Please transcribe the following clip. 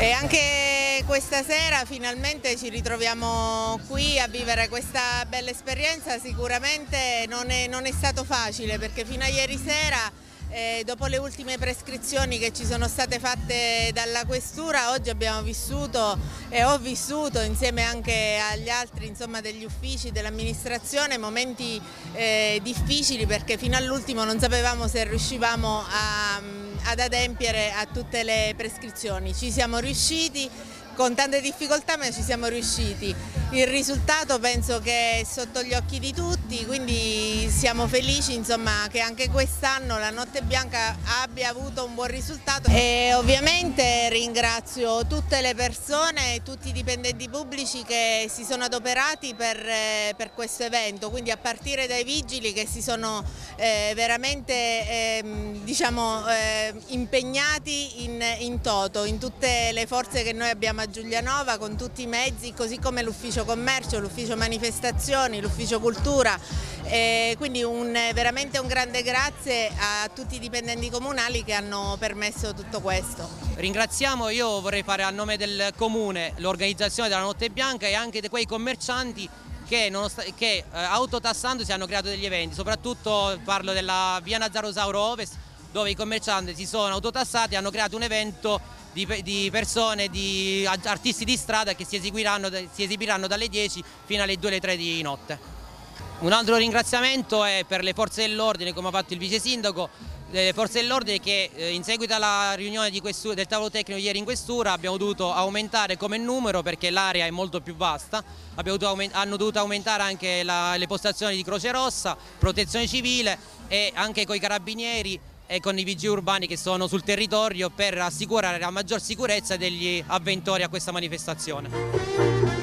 E anche questa sera finalmente ci ritroviamo qui a vivere questa bella esperienza, sicuramente non è, non è stato facile perché fino a ieri sera eh, dopo le ultime prescrizioni che ci sono state fatte dalla questura oggi abbiamo vissuto e ho vissuto insieme anche agli altri insomma, degli uffici dell'amministrazione momenti eh, difficili perché fino all'ultimo non sapevamo se riuscivamo a ad adempiere a tutte le prescrizioni. Ci siamo riusciti con tante difficoltà ma ci siamo riusciti. Il risultato penso che è sotto gli occhi di tutti, quindi siamo felici insomma, che anche quest'anno la Notte Bianca abbia avuto un buon risultato e ovviamente ringrazio tutte le persone tutti i dipendenti pubblici che si sono adoperati per, eh, per questo evento, quindi a partire dai vigili che si sono eh, veramente eh, diciamo, eh, impegnati in, in toto, in tutte le forze che noi abbiamo aggiunto Giulianova con tutti i mezzi, così come l'ufficio commercio, l'ufficio manifestazioni, l'ufficio cultura. E quindi un, veramente un grande grazie a tutti i dipendenti comunali che hanno permesso tutto questo. Ringraziamo, io vorrei fare a nome del comune l'organizzazione della Notte Bianca e anche di quei commercianti che, che eh, autotassandosi hanno creato degli eventi, soprattutto parlo della via Nazzarosauro Ovest dove i commercianti si sono autotassati e hanno creato un evento di, di, persone, di artisti di strada che si esibiranno, si esibiranno dalle 10 fino alle 2 alle 3 di notte. Un altro ringraziamento è per le forze dell'ordine, come ha fatto il vice sindaco, le forze dell'ordine che eh, in seguito alla riunione del tavolo tecnico ieri in questura abbiamo dovuto aumentare come numero perché l'area è molto più vasta, dovuto hanno dovuto aumentare anche la, le postazioni di Croce Rossa, protezione civile e anche con i carabinieri e con i vigili urbani che sono sul territorio per assicurare la maggior sicurezza degli avventori a questa manifestazione.